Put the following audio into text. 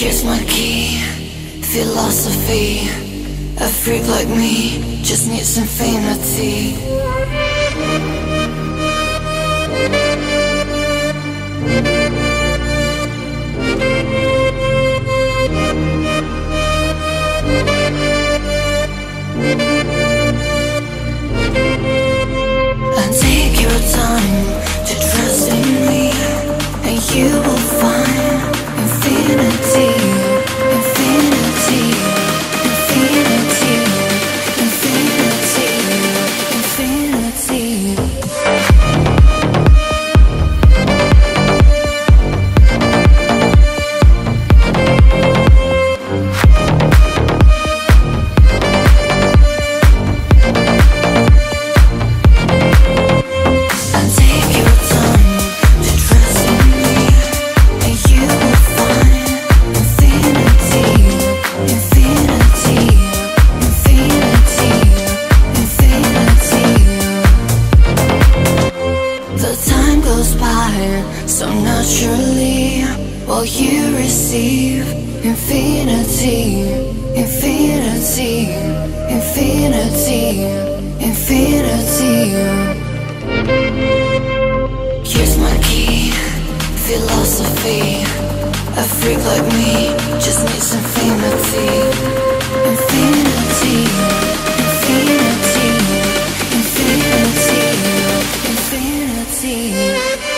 Here's my key, philosophy. A freak like me just needs infinity. So naturally while you receive infinity, infinity, infinity, infinity. Here's my key, philosophy. A freak like me just needs infinity, infinity, infinity, infinity, infinity.